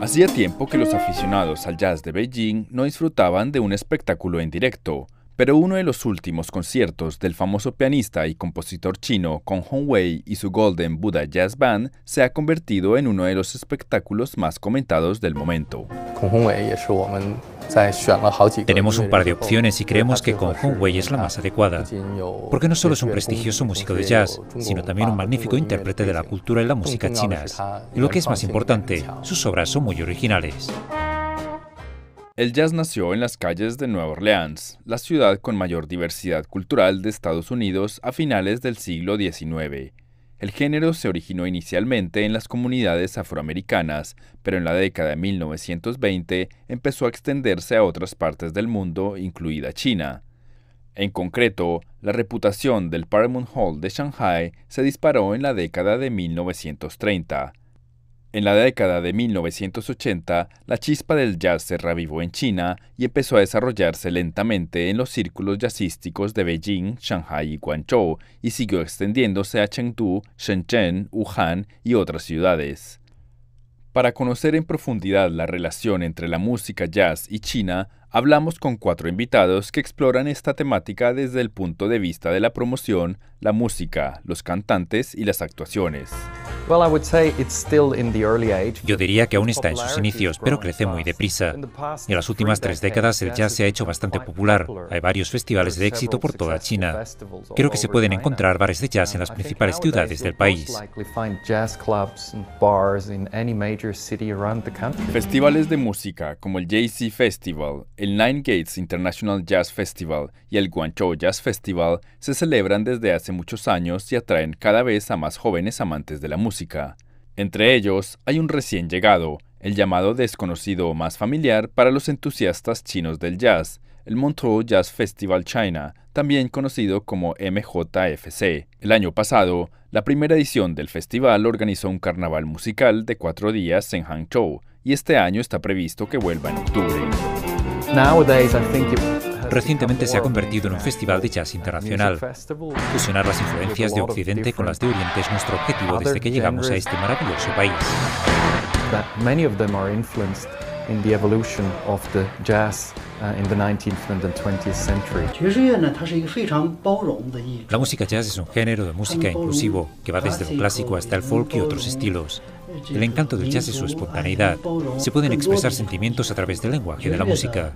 Hacía tiempo que los aficionados al jazz de Beijing no disfrutaban de un espectáculo en directo, pero uno de los últimos conciertos del famoso pianista y compositor chino Kong Hongwei y su Golden Buddha Jazz Band se ha convertido en uno de los espectáculos más comentados del momento. Tenemos un par de opciones y creemos que Kong Hongwei es la más adecuada, porque no solo es un prestigioso músico de jazz, sino también un magnífico intérprete de la cultura y la música chinas. Y lo que es más importante, sus obras son muy originales. El jazz nació en las calles de Nueva Orleans, la ciudad con mayor diversidad cultural de Estados Unidos a finales del siglo XIX. El género se originó inicialmente en las comunidades afroamericanas, pero en la década de 1920 empezó a extenderse a otras partes del mundo, incluida China. En concreto, la reputación del Paramount Hall de Shanghai se disparó en la década de 1930. En la década de 1980, la chispa del jazz se revivó en China y empezó a desarrollarse lentamente en los círculos jazzísticos de Beijing, Shanghai y Guangzhou, y siguió extendiéndose a Chengdu, Shenzhen, Wuhan y otras ciudades. Para conocer en profundidad la relación entre la música jazz y China, hablamos con cuatro invitados que exploran esta temática desde el punto de vista de la promoción, la música, los cantantes y las actuaciones. Yo diría que aún está en sus inicios, pero crece muy deprisa. En las últimas tres décadas el jazz se ha hecho bastante popular. Hay varios festivales de éxito por toda China. Creo que se pueden encontrar bares de jazz en las principales ciudades del país. Festivales de música como el JC Festival, el Nine Gates International Jazz Festival y el Guangzhou Jazz Festival se celebran desde hace muchos años y atraen cada vez a más jóvenes amantes de la música. Entre ellos hay un recién llegado, el llamado desconocido más familiar para los entusiastas chinos del jazz, el Montreux Jazz Festival China, también conocido como MJFC. El año pasado, la primera edición del festival organizó un carnaval musical de cuatro días en Hangzhou, y este año está previsto que vuelva en octubre. Recientemente se ha convertido en un festival de jazz internacional. Fusionar las influencias de Occidente con las de Oriente es nuestro objetivo desde que llegamos a este maravilloso país. La música jazz es un género de música inclusivo que va desde lo clásico hasta el folk y otros estilos. El encanto del jazz es su espontaneidad. Se pueden expresar sentimientos a través del lenguaje de la música.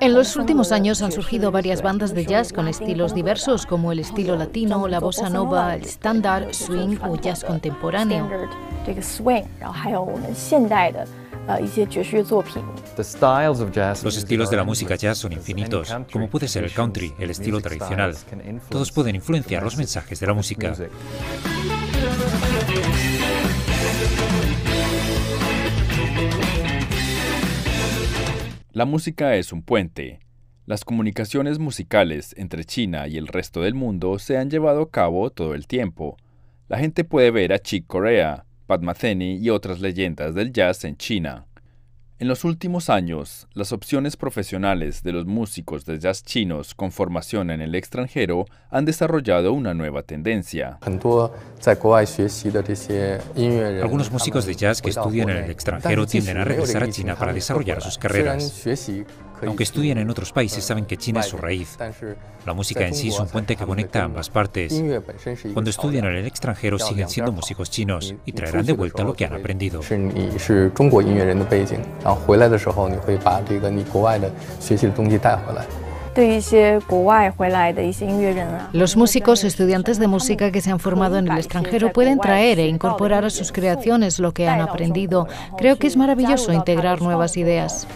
En los últimos años han surgido varias bandas de jazz con estilos diversos como el estilo latino, la bossa nova, el standard, swing o jazz contemporáneo. Los estilos de la música jazz son infinitos, como puede ser el country, el estilo tradicional. Todos pueden influenciar los mensajes de la música. La música es un puente. Las comunicaciones musicales entre China y el resto del mundo se han llevado a cabo todo el tiempo. La gente puede ver a Chick Corea, Pat Metheny y otras leyendas del jazz en China. En los últimos años, las opciones profesionales de los músicos de jazz chinos con formación en el extranjero han desarrollado una nueva tendencia. Algunos músicos de jazz que estudian en el extranjero tienden a regresar a China para desarrollar sus carreras. Aunque estudien en otros países, saben que China es su raíz. La música en sí es un puente que conecta ambas partes. Cuando estudian en el extranjero, siguen siendo músicos chinos y traerán de vuelta lo que han aprendido. Los músicos estudiantes de música que se han formado en el extranjero pueden traer e incorporar a sus creaciones lo que han aprendido. Creo que es maravilloso integrar nuevas ideas.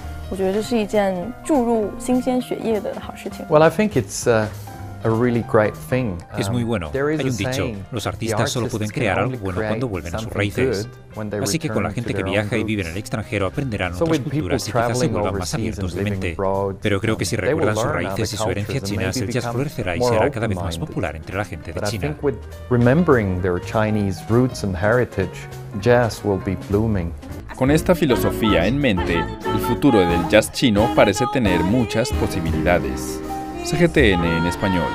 Es muy bueno. Hay un dicho, los artistas solo pueden crear algo bueno cuando vuelven a sus raíces. Así que con la gente que viaja y vive en el extranjero aprenderán otras culturas y quizás se vuelvan más abiertos de mente. Pero creo que si recuerdan sus raíces y su herencia china, el jazz florecerá y será cada vez más popular entre la gente de China. Con esta filosofía en mente, el futuro del jazz chino parece tener muchas posibilidades. CGTN en español.